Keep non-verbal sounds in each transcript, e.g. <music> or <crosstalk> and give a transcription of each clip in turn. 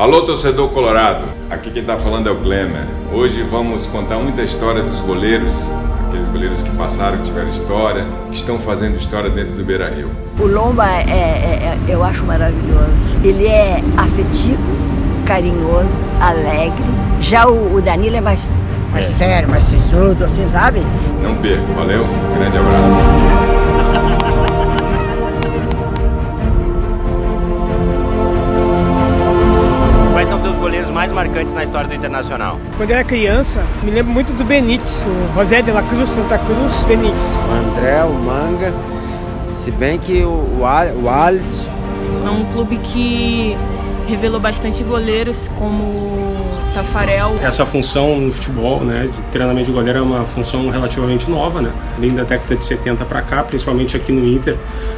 Alô, torcedor colorado! Aqui quem está falando é o Glemer. Hoje vamos contar muita história dos goleiros, aqueles goleiros que passaram, que tiveram história, que estão fazendo história dentro do Beira Rio. O Lomba, é, é, é, eu acho maravilhoso. Ele é afetivo, carinhoso, alegre. Já o, o Danilo é mais, mais é. sério, mais sisudo, assim, sabe? Não perca, valeu, um grande abraço. Internacional? Quando eu era criança, me lembro muito do Benítez, o José de la Cruz, Santa Cruz, Benítez. O André, o Manga, se bem que o, o, o Alisson... É um clube que revelou bastante goleiros como Tafarel. Essa função no futebol, né, de treinamento de goleiro é uma função relativamente nova, né? Além da década de 70 para cá, principalmente aqui no Inter,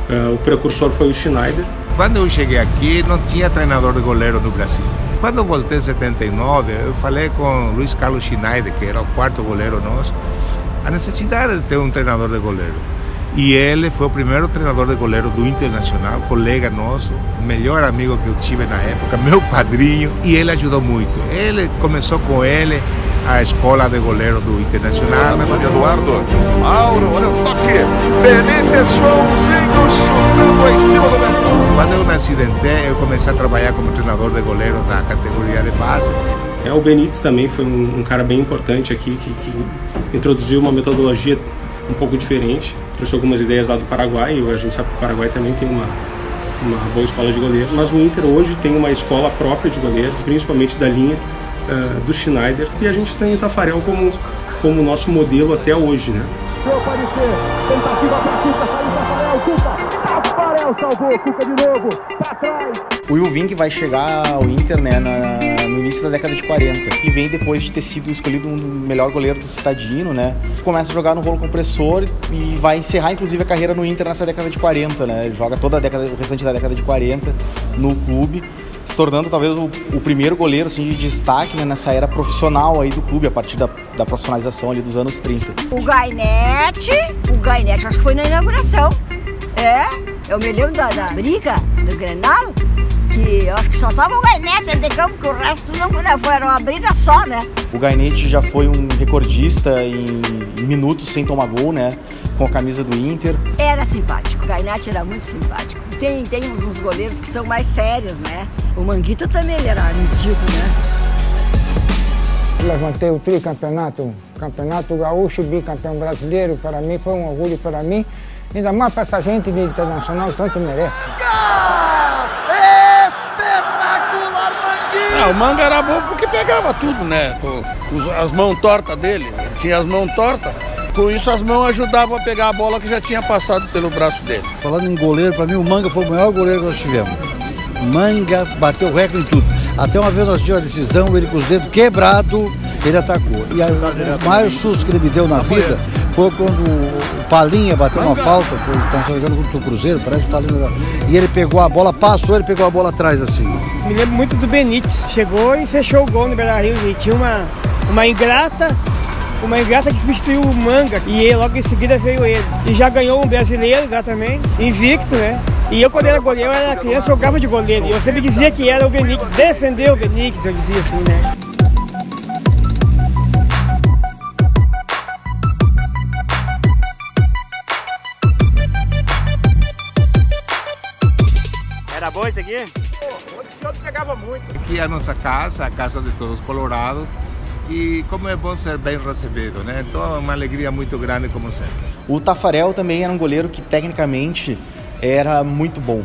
uh, o precursor foi o Schneider. Quando eu cheguei aqui, não tinha treinador de goleiro no Brasil. Quando eu voltei em 79, eu falei com Luiz Carlos Schneider, que era o quarto goleiro nosso, a necessidade de ter um treinador de goleiro. E ele foi o primeiro treinador de goleiro do Internacional, colega nosso, melhor amigo que eu tive na época, meu padrinho, e ele ajudou muito. Ele começou com ele a escola de goleiro do Internacional. Maria Eduardo, Mauro, olha o toque, Benítez Joãozinho chutando em cima do Bertão. Quando eu me acidentei, eu comecei a trabalhar como treinador de goleiro da categoria de base. É, o Benítez também foi um, um cara bem importante aqui, que, que introduziu uma metodologia um pouco diferente, trouxe algumas ideias lá do Paraguai, e a gente sabe que o Paraguai também tem uma, uma boa escola de goleiros, mas o Inter hoje tem uma escola própria de goleiros, principalmente da linha uh, do Schneider, e a gente tem o Tafarel como, como nosso modelo até hoje, né? tentativa Tafarel, Tafarel salvou, Cuca de novo, pra trás. O Wilving vai chegar ao Inter né, na, no início da década de 40 e vem depois de ter sido escolhido um melhor goleiro do Citadino, né? Começa a jogar no rolo compressor e vai encerrar inclusive a carreira no Inter nessa década de 40, né? Ele joga toda a década, o restante da década de 40 no clube se tornando talvez o, o primeiro goleiro assim, de destaque né, nessa era profissional aí do clube, a partir da, da profissionalização ali dos anos 30. O Gainete, o Gainete acho que foi na inauguração. É, eu me lembro da, da briga do Grenal, que eu acho que só tava o Gainete de campo, que o resto não foi, era uma briga só, né? O Gainete já foi um recordista em, em minutos sem tomar gol, né? Com a camisa do Inter. Era simpático, o Gainete era muito simpático. Tem, tem uns, uns goleiros que são mais sérios, né? O Manguito também ele era antigo, né? Levantei o tricampeonato, campeonato gaúcho, bicampeão brasileiro, para mim foi um orgulho para mim. Ainda mais para essa gente de internacional, tanto merece. Espetacular Manguinho! Ah, o Manga era bom porque pegava tudo, né? Com as mãos tortas dele, tinha as mãos tortas. Com isso, as mãos ajudavam a pegar a bola que já tinha passado pelo braço dele. Falando em goleiro, para mim o Manga foi o maior goleiro que nós tivemos. Manga bateu o recorde em tudo. Até uma vez nós tivemos a decisão, ele com os dedos quebrados, ele atacou. E a, o maior susto que ele me deu na vida foi quando o Palinha bateu uma falta, estão jogando contra o Cruzeiro, parece o Palinha. E ele pegou a bola, passou, ele pegou a bola atrás assim. Me lembro muito do Benítez. Chegou e fechou o gol no Beira Rio. E tinha uma, uma ingrata uma ingrata que substituiu o Manga e logo em seguida veio ele. E já ganhou um brasileiro já também, invicto, né? E eu, quando era goleiro, eu era criança, jogava de goleiro. E eu sempre dizia que era o Benítez, defender o Benítez, eu dizia assim, né? Era bom esse aqui? Pô, o senhor pegava muito. Aqui é a nossa casa, a casa de todos os colorados. E como é bom ser bem recebido, né? Então é uma alegria muito grande, como sempre. O Tafarel também era um goleiro que, tecnicamente, era muito bom.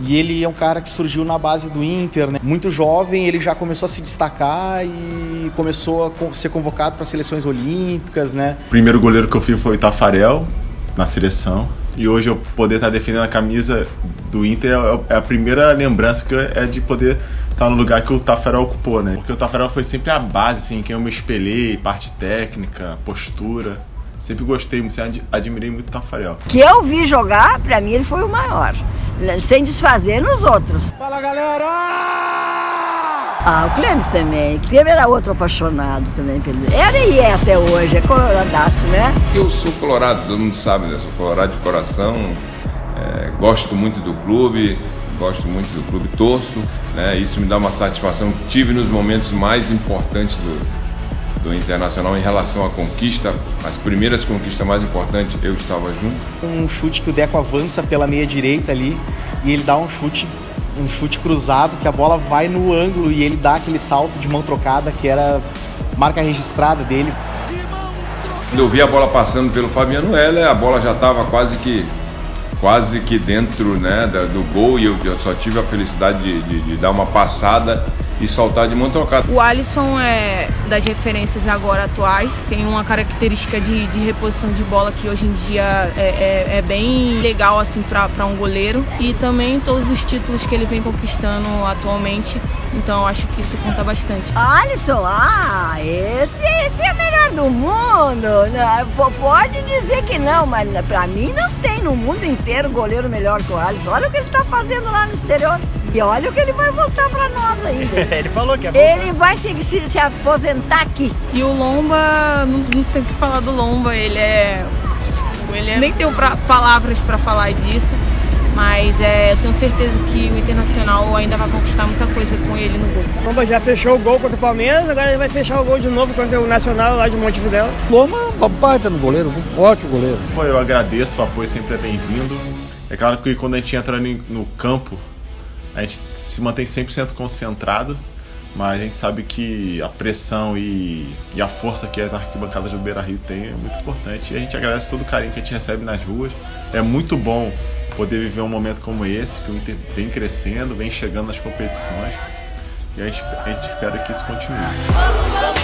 E ele é um cara que surgiu na base do Inter, né? muito jovem, ele já começou a se destacar e começou a ser convocado para seleções olímpicas, né? O primeiro goleiro que eu fui foi o Tafarel na seleção. E hoje eu poder estar defendendo a camisa do Inter é, é a primeira lembrança que é de poder estar no lugar que o Tafarel ocupou, né? Porque o Tafarel foi sempre a base, assim, quem eu me espelhei, parte técnica, postura. Sempre gostei, sempre admirei muito o Tafarel. Que eu vi jogar, para mim ele foi o maior. Sem desfazer nos outros. Fala galera! Ah, o Clemes também. O Clemes era outro apaixonado também pelo. Era e é até hoje, é coloradaço, né? Eu sou colorado, todo mundo sabe, né? Sou colorado de coração. É, gosto muito do clube, gosto muito do clube, torço, né? Isso me dá uma satisfação que tive nos momentos mais importantes do, do Internacional em relação à conquista, as primeiras conquistas mais importantes, eu estava junto. Um chute que o Deco avança pela meia direita ali e ele dá um chute um chute cruzado que a bola vai no ângulo e ele dá aquele salto de mão trocada que era marca registrada dele. Quando eu vi a bola passando pelo Fabiano Heller, a bola já estava quase que quase que dentro né, do gol e eu, só tive a felicidade de, de, de dar uma passada e saltar de mão trocada. O Alisson é das referências agora atuais, tem uma característica de, de reposição de bola que hoje em dia é, é, é bem legal assim para um goleiro e também todos os títulos que ele vem conquistando atualmente, então acho que isso conta bastante. Alisson, ah, esse, o do mundo, né? pode dizer que não, mas para mim não tem no mundo inteiro goleiro melhor que o Alisson. Olha o que ele está fazendo lá no exterior. E olha o que ele vai voltar para nós ainda. <laughs> ele falou que é Ele vai se, se, se, aposentar aqui. E o Lomba, não, não tem que falar do Lomba, ele é. Ele é, nem tenho pra, palavras para falar disso. Mas é, eu tenho certeza que o Internacional ainda vai conquistar muita coisa com ele no gol. Lomba já fechou o gol contra o Palmeiras, agora ele vai fechar o gol de novo contra o Nacional lá de Montevidéu. Lomba é um baita no goleiro, um ótimo goleiro. Pô, eu agradeço, o apoio sempre é bem-vindo. É claro que quando a gente entra no campo, a gente se mantém 100% concentrado, mas a gente sabe que a pressão e, e a força que as arquibancadas do Beira Rio têm é muito importante. E a gente agradece todo o carinho que a gente recebe nas ruas. É muito bom poder viver um momento como esse, que o Inter vem crescendo, vem chegando nas competições. E a gente, a gente espera que isso continue.